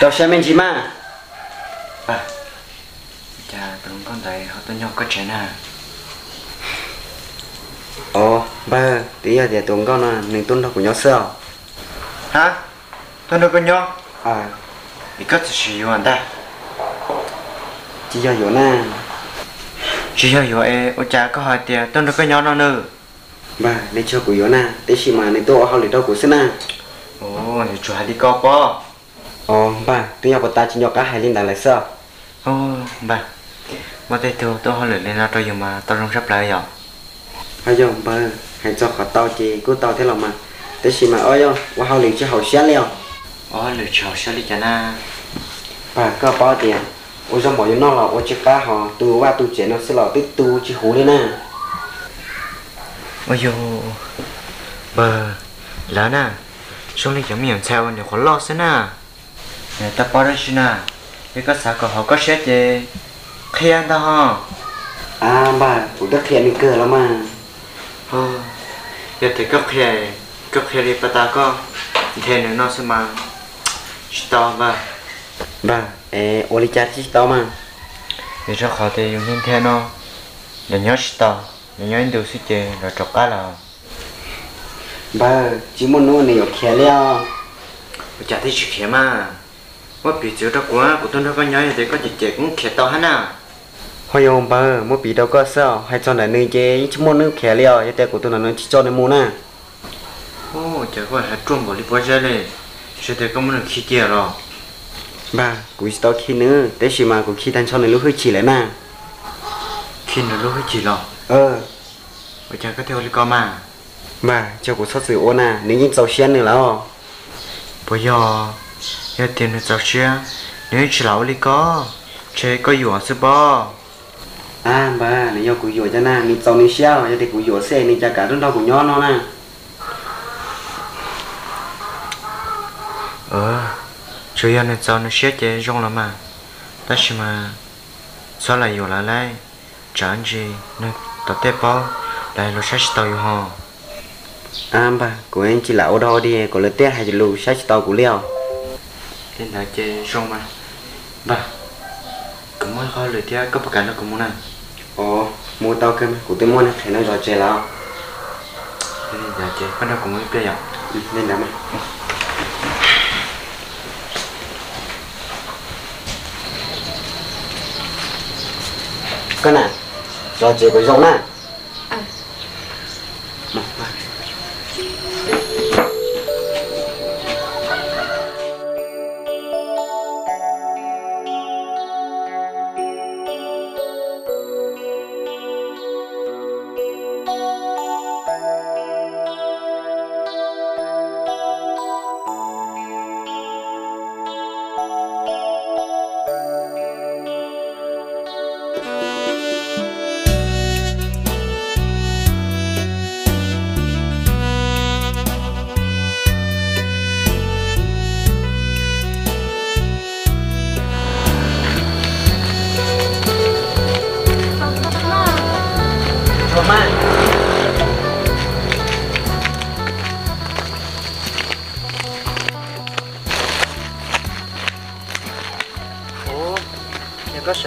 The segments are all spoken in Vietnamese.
tao xem mình chỉ mà bà cha tụi con thấy họ tụi nhau có trẻ nào. Ồ ba tí giờ thì tụi con là nên tuân đâu của nhau sao hả? Tụi nó có nhau à. Bị cất sử dụng ta. Chỉ cho hiểu nè chỉ cho hiểu em ô cha có hỏi tiền tụi nó có nhau nào nữa ba để cho của hiểu nè để chỉ mà nên tôi học lịch đâu của xin nè ồ thì chú hai đi có po ồ ba tôi học ta chỉ nhỏ cả hai linh đàn lại sao ồ bà. Mà tôi tôi tôi hỏi lên nó cho dùng mà tôi không sắp lại rồi. Hay không ba hãy cho họ tao chỉ cứ tao thế lòng mà. Để chỉ mà ơi không qua học lịch cho học sáng liền ồ lựa chọn sao đi chả na. Bà có bao tiền. Ôi trong bảo nó là ôi chỉ cá họ tu qua tu chuyện nó sẽ là tích tu chỉ hú lên nè ôi yo bà lá nè xong đi chấm miệng theo để khó lo nè nè ta bỏ ra xin nè cái cái sao có họ có xét gì khi anh ta ha à bà cũng rất thiện cơ lắm mà ờ giờ thì cấp khe cấp khe đi bà ta có thế nữa nó sẽ mà to bà bà ê ôi lý cha chỉ tao mà để cho họ thì dùng thêm theo nó để nhớ to để nhớ điều suy chế rồi chọc cá là bà chỉ muốn nuôi này ở kia leo thì chỉ khé mà mất bị chịu đó quá của tôi nó có nhớ thì có chỉ chế cũng khé to hết à hồi ông bà mua bị đâu có sao? Hay cho này nơi chế chỉ muốn nuôi kia leo cái tay của tôi là nó chỉ cho nên mua nè. Ô chả có hạt trộn bỏ đi bỏ ra đây sẽ thấy có muốn khi kia rồi? Bà cũng tao khi nữa để chỉ mà cũng khi thanh cho này lúc hơi chỉ lại nè khi nó lúc chỉ rồi? Ờ. Bây giờ có theo đi con mà. Bà cho của sót sự ôn nè nếu như giàu xén nữa là bây giờ giờ tiền nó giàu xe nếu chỉ lão đi có chơi có dù ở bò. À bà nếu của yêu cho nè mình giàu nếu xéo giờ thì của yêu xe nên cha cả đứa đâu của nhỏ nó nè ờ chơi ăn này giàu nó xe chơi rong lắm mà. Ta chỉ mà sao lại dù lại lại? Chẳng gì nó tập tép bao lại lo sách tàu ho à bà của anh chỉ là ô đo đi của lỡ té hay chỉ lù sách tao của leo thế là chơi rong mà. Bà cũng mới khó lười tia có bất cả nó cũng muốn này. Ồ mua tao cơ mà của tôi mua này phải nó rồi chơi lao thế thì giờ chơi bắt đầu cũng mới bây giờ Ừ, nên lắm mà cái này rồi chơi với rong nè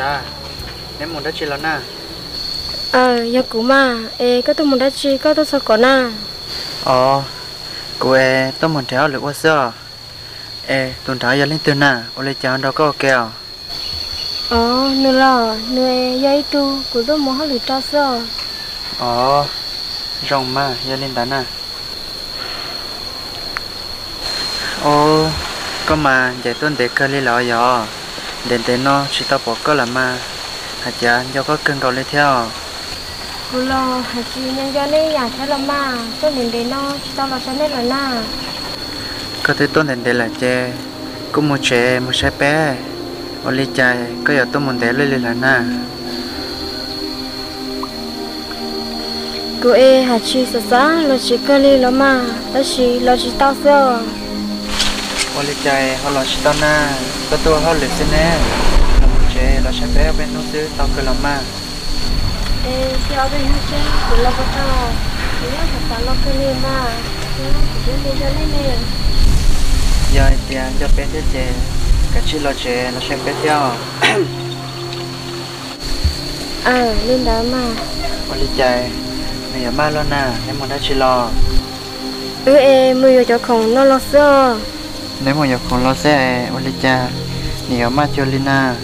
sao nếu muốn đã chơi lần à? Ờ giờ cũ mà. Ê có tôi muốn đã chi có tôi sao có na ồ cô ê tôi muốn theo được quá sao ê tuần thái giờ lên từ nà ô lấy chàng đâu có kèo ờ nữa là nữa dây tu của tôi muốn hỏi được cho sao ồ rong mà giờ lên đá nà ồ có mà giải tuần để cơ li lọ giờ đến đến nó chỉ tao bỏ có là mà hạt cha do có cân cầu lên theo. Cô lo hạt chi nhân cho nên nhà thế là mà tôi đến đến nó chỉ tao là sao nên là na. Có thể tuần đến đây là chè cũng một chè một trái bé. Ô li chai có giờ tôi muốn để lên lên là na. Cô ê hạt chi sợ sợ. Lo chỉ cơ li lo mà đó chỉ lo chỉ tao sao ô li chai họ lo chỉ tao na có tôi họ lười xin nè là một chè là trái bé bên nó xứ tao cứ làm mà ê thì ở bên hết chứ của lo có tao nếu hạt tao lo cơ li mà nếu chỉ đến đây cho nên nè giờ tiền cho bé thế chè cả chi lo chè nó sẽ bé theo ờ lên đó mà ôi đi chạy mày ở mai lo nè nếu mà đã chi lo ừ ê mười giờ cho không nó lo sợ nếu mà giờ không lo xe ôi đi cha nếu mà cho Lina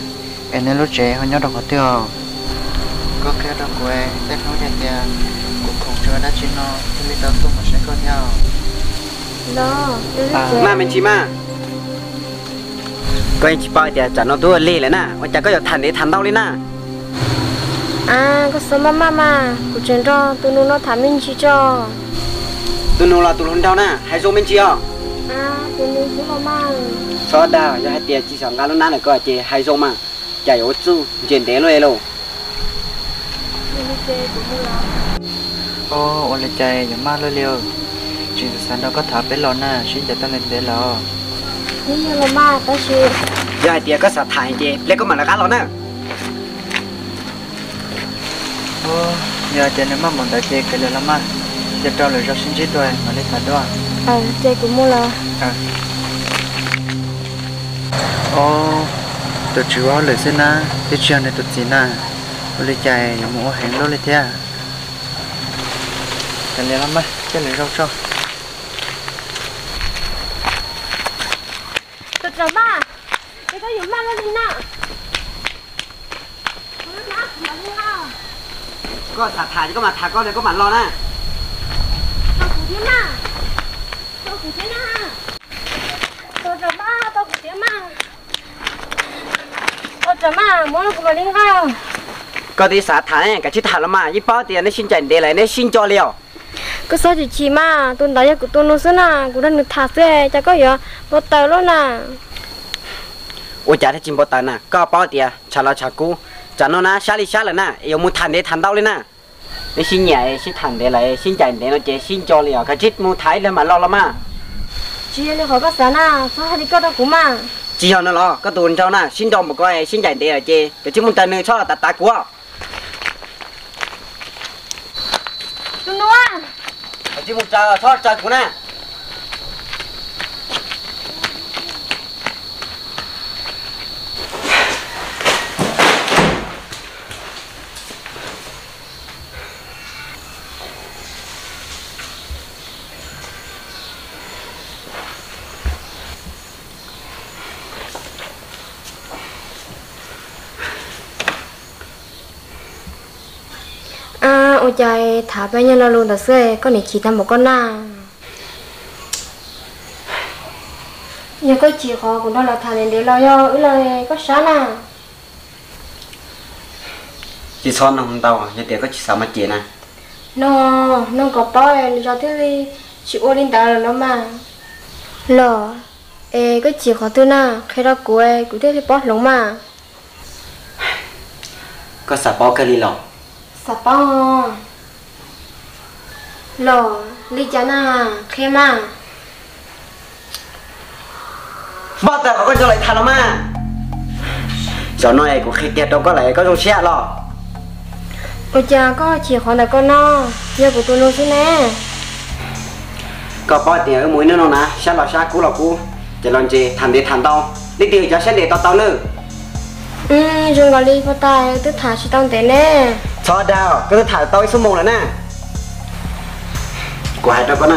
em nên lo chè họ nhớ đâu có tiêu có cái đâu của em tết nói nhà nhà cũng không cho đã chi nó thì mình đâu tung mà sẽ có nhau. Lo mà mình chỉ mà có anh chỉ bao tiền trả nó tôi lì lại nè ông cha có giờ thành để thành đau lên nè à có số mama mà của chuyện đó tôi nó thả mình chỉ cho. Tôi nói là tôi không đau nè hay số mình chỉ à sao đã giờ hai tiền chỉ sợ ngã nãy là coi à chị? Hai số mà. Chạy ô chú chuyện đến rồi luôn ô nuôi là ô ôi chạy giờ mai lo liều chuyện sáng đâu có thả bé lo nè, xin cho ta lên để lo nhưng mà mama ta chỉ giờ hai tiền có sợ thải chị? Lấy có mà là cá lon nè. Ô, giờ chạy nếu mà muốn đại chơi cái là mà giờ trao lời cho xin chết rồi mà lấy thả đó ờ chơi của mua là ô tôi chịu áo lời xin na tôi chịu này tôi xin na. Ôi đi chạy giờ mua hàng lo lên thế à? Cái là mà cái này rau cho tôi chờ ba. Cái có dùng ba lên đi nào? Có sợ thải có mà thải có này có mà lo nè Tiếng mà Tao cụ tiếng à Tao chờ ba Tao cụ tiếng mà Tao chờ mà Muốn nó cũng lên cao có đi sợ thải cái chỉ thải là mà. Ít bao tiền nó xin chạy để lại nó xin cho liều. Cứ sao chỉ chỉ mà Tôi nói của tôi nó xin à Cụ đang được thả xe Chả có gì Bộ tờ luôn à. Ôi cha thì chim bò tờ nè. Có bao tiền? Trả lo trả cú. Trả nó nè xả đi xả lại nè. Yêu muốn thành để thành đau lên nè nó xin nhảy xin thành để lại xin chạy để nó chế xin cho liều cái chít muốn thái lên mà lo lắm mà Chị có sáng à Sao hai đi có đâu cũng mà? Chỉ họ nó lo có tuần cho nè xin cho một cái xin chạy để là chế cái chứ muốn tờ nữa cho là tạt tạt của. Nói à chứ muốn chờ cho chờ của nè Trời Thả bé nhân nó luôn thật xe Con này chỉ thăm một con nào Giờ có chị khó cũng đó là thả đến để lo cho Ứ là có sáng à chỉ son nó không tao như tiền có chỉ sao mà chế nè. Nó nó có bao cho thế đi chị ô linh tao nó mà. Lờ ê cái chị khó tư na khi đó của em cũng thế thì bớt lắm mà. Có sợ bao cái đi lọ sắp bao lờ lý cha na khi mà bao giờ có cho lại thằng mà cho nó này của khi kia đâu có lại có trong xe lọ. Ôi cha có chị khó này con nó giờ của tôi nó thế nè. Có bao tiền ở mũi nữa nó nè xe lọ xe cú lọ cú. Chỉ lần gì thành để thành tao. Đi tiền cho xe để tao tao nữa. Ừ rồi gọi đi phát tài tôi thả chị tao thế nè. Cho đào cứ thả tao số một là nè của hai đâu có nè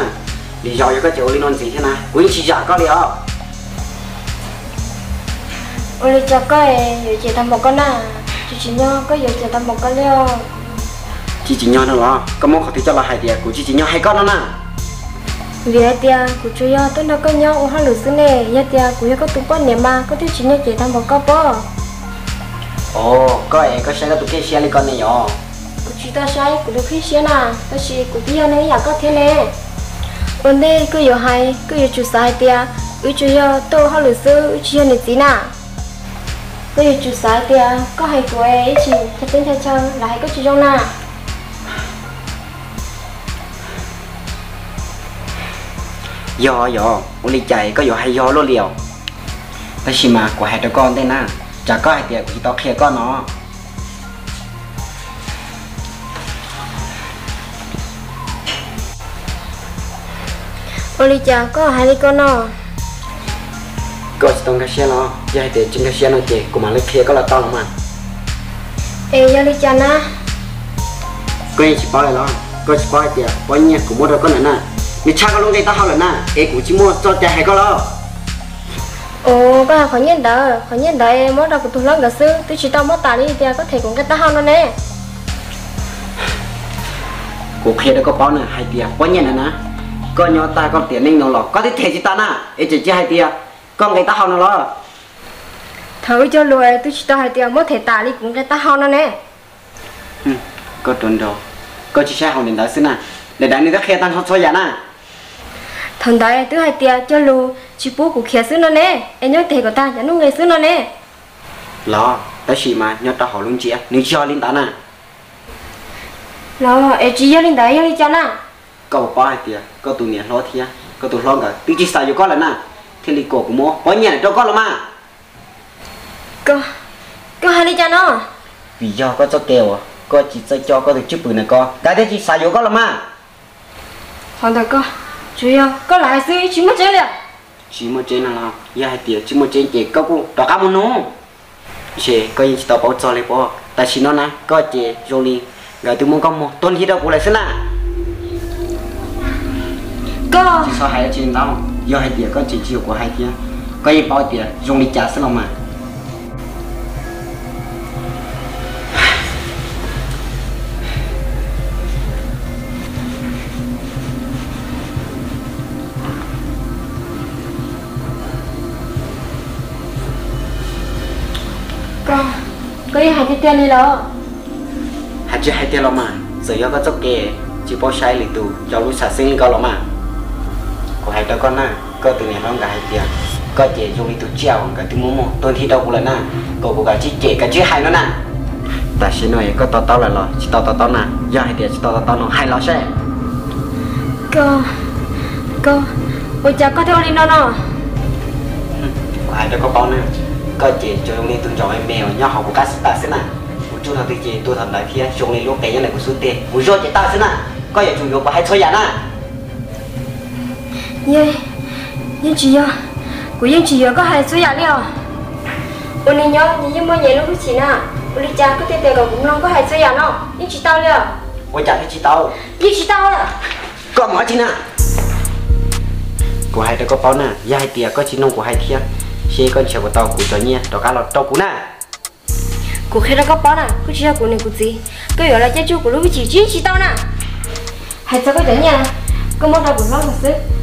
lý do cho cái chỗ liên non gì thế nào quý chỉ giả có liệu ôi cha có giờ chị tao một con à. Chị chỉ nhớ có giờ chị tao một con liêu chỉ chỉ nhau nữa lo có mong khó thì cho là hai tiền của chỉ chỉ nhau hai con đó nè. Vì ai tia của chú yo tôi đâu có nhau ô hai lửa xứ nè. Ya tia của yo có tụ bớt niệm mà có thứ chỉ nhớ chị thằng một câu bơ ồ có ấy có xe có tụi kia xe lên con này nhỏ của chị ta sai cũng đôi khi xíu nà ta chỉ của tia này ấy có thế nè ổn đây cứ yêu hay cứ yêu chú sai tia ư chú yêu tô hai lửa sư ư chú yêu này gì nà cứ yêu chú sai tia có hay của ấy chỉ thật tên thật chân là hay có chú trong nà do do ô ly chạy có do hay do luôn liều ta chỉ mà của hai đứa con đây nè chả có hai tiền của tao kia con nó cha có hai con nó có tông cái xe giờ hai tiền chính cái xe nó chị của mà lấy kia có là lắm mà ê giờ đi chả na có gì bao lại lo có chỉ bao tiền bao nhiêu cũng mua được con này nè. Mình cha có luôn cái tao học là nè ê cũng chỉ mua cho cha hay có lo. Ồ có hàng khó nhận đó khó nhận đó em đâu của tôi lớn cả sư tôi chỉ tao mất tài đi thì có thể cũng cái tao hơn nó nè. Của kia đó có bao nè hai tiền bao nhiêu nè nè có nhỏ ta có tiền nên nó lo có thể thể chỉ ta nè ê chỉ chỉ hai tiền con cái tao học nó lo. Thử cho lùi tôi chỉ tao hai tiền mất thể tài đi cũng cái tao hơn nó nè. Ừ, có tuần đầu. Có chỉ xe học đến đó xin nè để đánh đi các kia tan học cho giả nè thằng đấy tôi hai tiền cho lù. Chỉ bố của kia sư nó nè. Em nhớ thể của ta nhớ người sư nó nè. Lo ta chỉ mà nhớ tao học luôn chị nếu cho linh ta nè lo em chỉ nhớ lên đấy nhớ đi chả na bao hai tiền có tụ niệm lo thia có tụ lo cả tự chỉ vô có là nè thì lì cổ của mua bao nhiêu này cho có là mà có có hai đi chả nó. Vì do có cho kèo à. Có chỉ cho cho có được chip bự này có cái đấy chỉ vô có là mà thằng đấy có chú yêu có lại sư chỉ mất chơi liền. Chỉ một trên là lo giờ hai tiền chỉ một trên chị có cũng đó cả một nô chị có gì tao bảo cho lấy bỏ ta chỉ nó nè có chị rồi rồi tôi muốn có một tuần khi đâu cũng lại xin nè có. Chỉ so hai trên tao giờ hai tiền có chỉ chiều của hai tiền có gì bao tiền dùng đi trả xin mà. Có. Có đi hai cái tiền đi lo hai chưa hai tiền lo mà giờ có cho kê chỉ bao sai lì tù cho lúc sản sinh có lo mà của hai đứa con nè có từ ngày hôm cả hai tiền có chị dùng đi tù treo cả từ mua mua tôi thi đâu cũng là nè có của cả chị chị cả chứ hai nữa nè. Ta xin nói có tao tao là lo. Chỉ tao tao tao nè. Giờ hai tiền chỉ tao tao tao nó hai lo sẽ. Có có ôi cha có theo đi nó nó của hai đứa có bao nè. Có chị cho dùng đi tù cho em mèo nhau học của các ta sẽ một chút thằng chị tôi thằng đại kia dùng đi lúc cái này của số tiền. Một rồi chị ta sẽ nè. Có giờ chủ yếu của hai thôi giả nè ye ye chỉ yo của ye chỉ yo có hai số giả liệu. Ôi này nhớ nhìn như mua nhẹ lúc chỉ nè ôi cha có thể tiền cũng không có hai số giả nó ye chỉ tao liệu. Ôi chả thấy chị tao. Ye chỉ tao à có mở chị nè của hai đứa có bao nè. Hai tiền có chị nông của hai thiên xe con chèo của tao của cho nhia đó cá lọt tao của nè của khi đó có bao nè. Chỉ là của này của gì cứ hiểu là cha chú của lúc chỉ chỉ chỉ tao nè hai sao có thế nha có một đầu của nó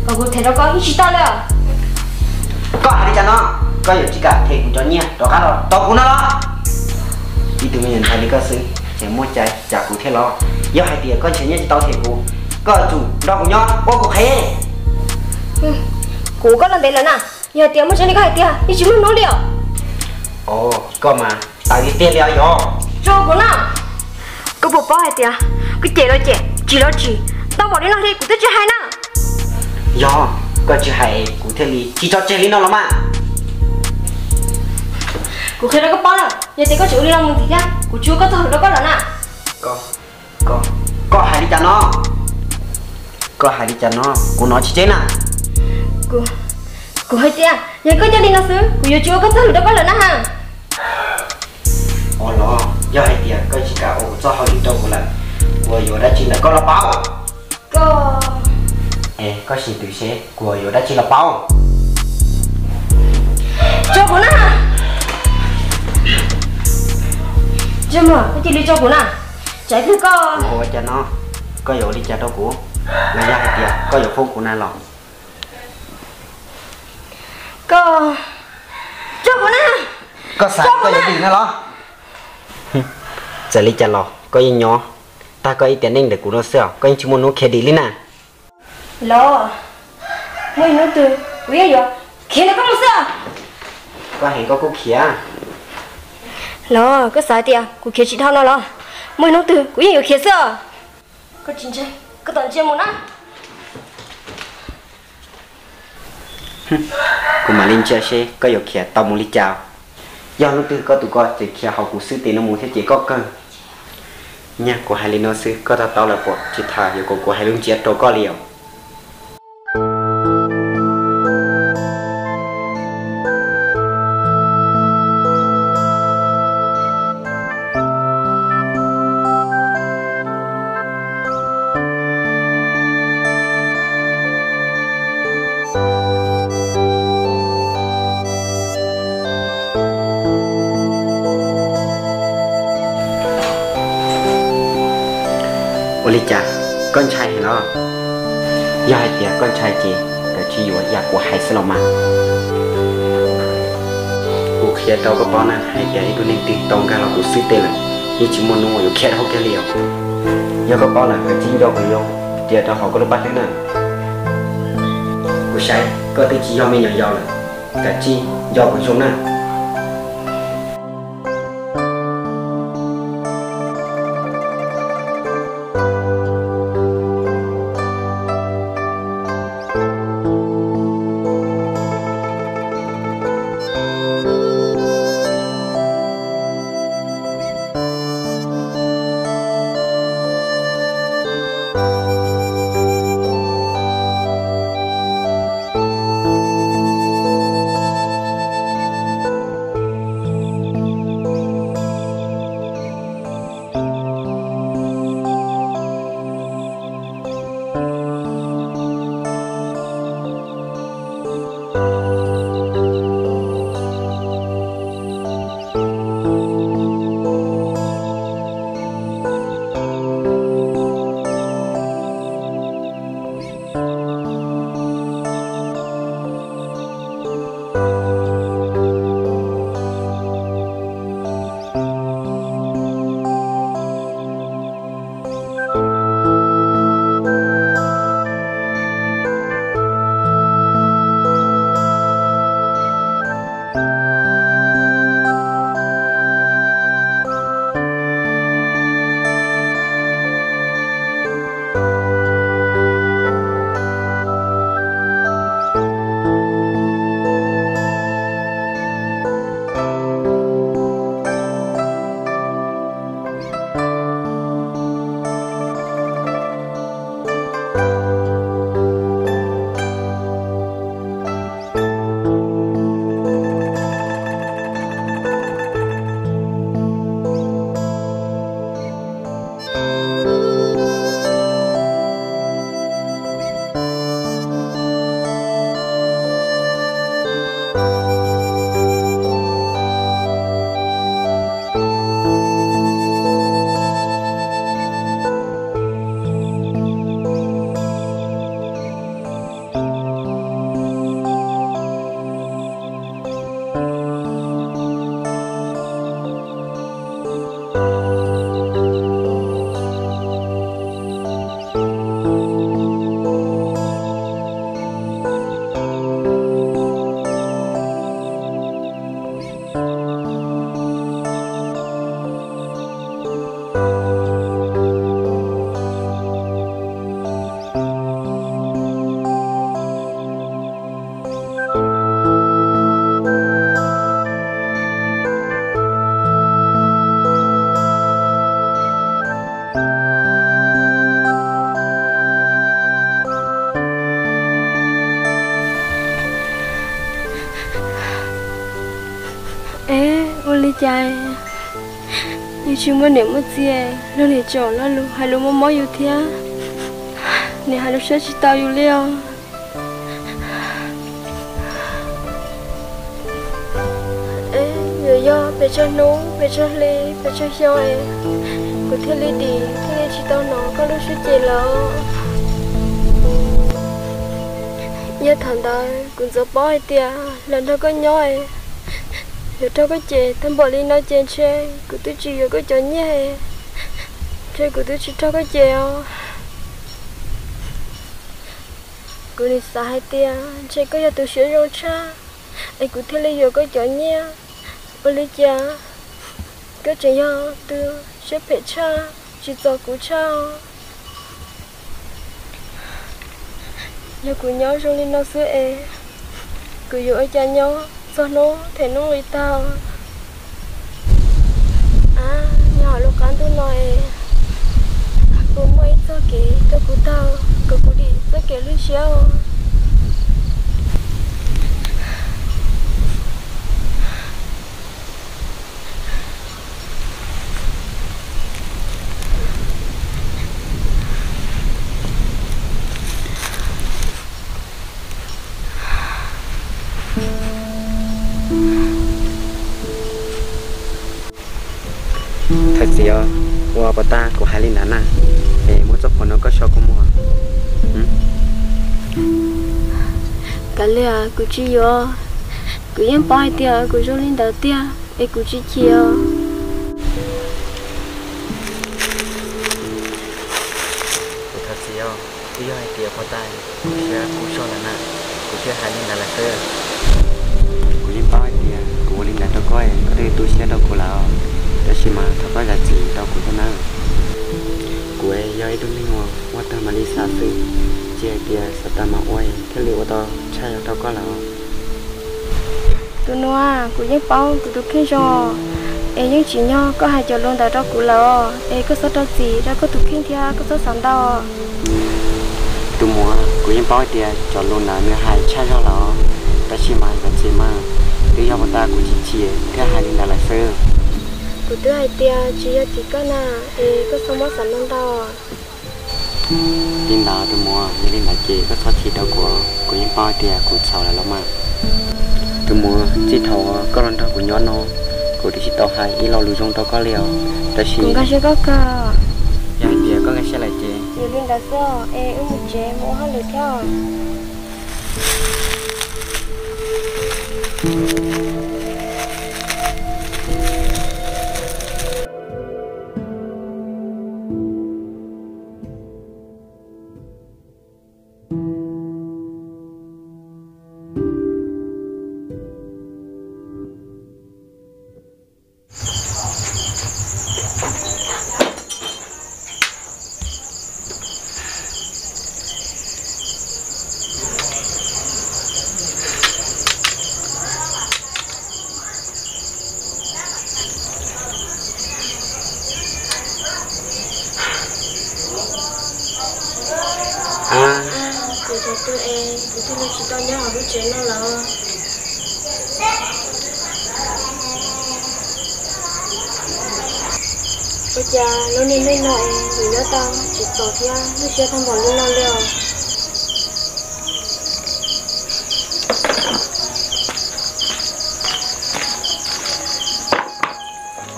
một sức còn của thể đó có ye chỉ tao liệu có hai đứa cha nó? Có giờ chỉ cả thầy của cho nhia đó cá lọt tao của nó đó. Đi từ mình hai đứa có xứ chèo mua chạy chả của thế lo. Giờ hai tiền con chèo nhia tao thầy của có chủ đó của nhau ô của hay. Của có lần đấy là nè giờ tiền mất cho nên có hai tiền ye chỉ muốn nói liệu. Ồ có mà. Tao đi tiền liao yo cho của nào? Có bộ bao hai tiền cái trẻ đó trẻ chỉ đó chỉ tao bỏ đi nó đi của tôi chưa hai nè yo có chỉ hay của thế li chỉ cho chơi li nó lắm mà của khi đó có bao nè giờ tiền có chịu đi đâu thì ra của chưa có thằng đó có là nè có có. Có hai đi cha nó. Có hai đi cha nó. Của nó chỉ chế nè. Của của hai tiền giờ có cho đi nó xứ. Của giờ chưa có thằng đó có là nè ha ồ lo giờ hai tiền có chỉ cả ồ cho họ đi đâu một lần. Của yo đã chỉ là có là bao. Có ê có gì tự chế của yo đã chỉ là bao cho của nè cho mà cái gì đi cho của nè chạy cứ có. Của cha nó. Có yo đi cha đâu của? Là hai tiền có yo phong của này lọ có. Cho của nè có sáng có yo gì nữa lo giờ đi cha lọ. Có gì nhỏ. Ta có ý tiền nên để của nó sao có những chú muốn nó kia đi lên nè lo. Mới nói từ bây giờ khi nó có một sao có hình có cô kia lo có sai tiệt của kia chỉ thao nó lo. Mới nói từ của nhiều kia sao có chính chơi có tận chơi một á. Của mà linh chơi xe có yo kia tao muốn đi chào. Do nó từ có tụi con chỉ kia học của sư tiền nó muốn thế chỉ có cơ nha của hai linh nó sư có tao tao là bộ chỉ thà giờ của của hai linh chết đâu có liều 拆解的只有亚国还是老妈。我看到个包呢，还给一个人对当家老古水得了，一起么弄我又看好给了。有个包呢，个金要个用，第二张好个六八零呢。我晒，个对只要没人要了，个金要个用呢。Trai như chúng mới niệm mất gì nó để chỗ nó lu hay lúc mới yêu thia nè hai lu sẽ chỉ tao yêu liêu ê giờ do về cho nú về cho ly về cho hiao ấy của thiên ly đi thiên chỉ tao nó có lu sẽ chỉ lo nhớ thằng đó cũng giờ bỏ tia lần đó có nhói giờ cho cái chè thằng bỏ đi nói chè chè cứ tôi chỉ có cho nhé chè cứ tôi chỉ cho cái chè ô cứ đi xa hai tia chè có giờ tôi sửa rau cha. Anh cứ thế lấy giờ có cho nhé bỏ đi cha có chè nhau tôi sẽ phải cha, chỉ cho cú cha. Giờ cứ nhau rồi lên nó sửa e cứ giờ ở cha nhau sao nó thế nó người ta à nhỏ lúc con tôi nói cô mới cho cái cho cô tao, cô cô đi cho cái lúc xíu sự wa bata linh nana cho phần nó có sao có mua cái lẽ cụ chỉ yo cụ yên bao tia cụ cho linh đầu tia e cụ chỉ chia cụ thật gì không tí hai tia có tay cụ sẽ cụ cho là nè. Cụ sẽ hai linh là là cơ của những bao tiền của linh là đâu coi có thể tôi sẽ đâu của lão đó chỉ mà thằng có giá trị đâu của tôi nào. Của ấy do ấy tôi linh hoa qua tao mà đi xa xứ chia tiền sao ta mà oi thế liệu tao chạy đâu có lão tôi nói cụ yên bao cụ tôi khen cho. E những chị nhau có hai chỗ luôn tại đó cụ lão e có số đó gì ra có tụi khen thia có số sản đâu tôi mua của những bao tiền cho luôn là nữa hai chạy cho lão đó chỉ mà giá trị mà tôi yêu ta của chị chia thế hai là là sơ cụ tôi hai tia chỉ có chỉ có na e có số mất sản luôn đâu tin đó tôi mua như linh là chị có số chỉ đâu của của những bao tia của sau là lắm mà tôi mua chỉ thầu có lần thầu của nhón nó của đi chỉ tàu hai ít lo lưu trong tàu có liều đó chỉ cũng có sẽ có cơ nhà tiền có cái xe lại chị nhiều linh đã sao? e ư một chế mua hai lượt theo à. Cụ thật tôi e cụ tôi chỉ tao nhớ học chế nó là bây giờ nó nên lên lại vì nó tao chỉ tổ theo nó chưa thăm bỏ luôn lo liều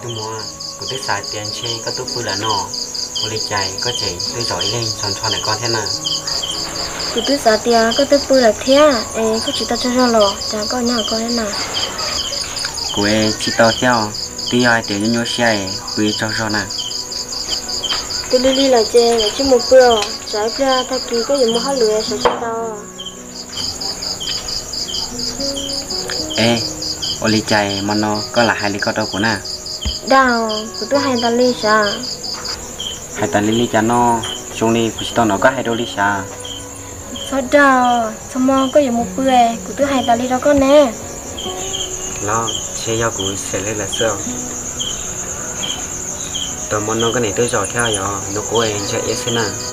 tôi mua có tôi xài tiền chơi có tôi vui là nó của lịch chạy có chạy tôi giỏi lên tròn tròn này con thế nào? Cụ tôi xả tia có tôi bự là thế e có chỉ tao cho cho lò chẳng có nhà có thế nào. Của em chỉ tao theo tuy ai tiền nhau xe quý cho cho nè tôi đi đi là chê là chứ một bữa trái ra thay kỳ có gì mua hết lửa sẽ cho tao. Ê ô lịch chạy mà nó có là hai lý có đâu của nè đào cụ tôi hay ta đi sao hai tàn lý lý cho nó xuống đi của tao nó có hai đôi lý sao sao đào sao mà có gì một bữa cụ tôi hay ta đi đó con nè lo xe giao của sẽ lên là sao tao muốn nó cái này tôi giỏi theo rồi nó cố em chạy xin à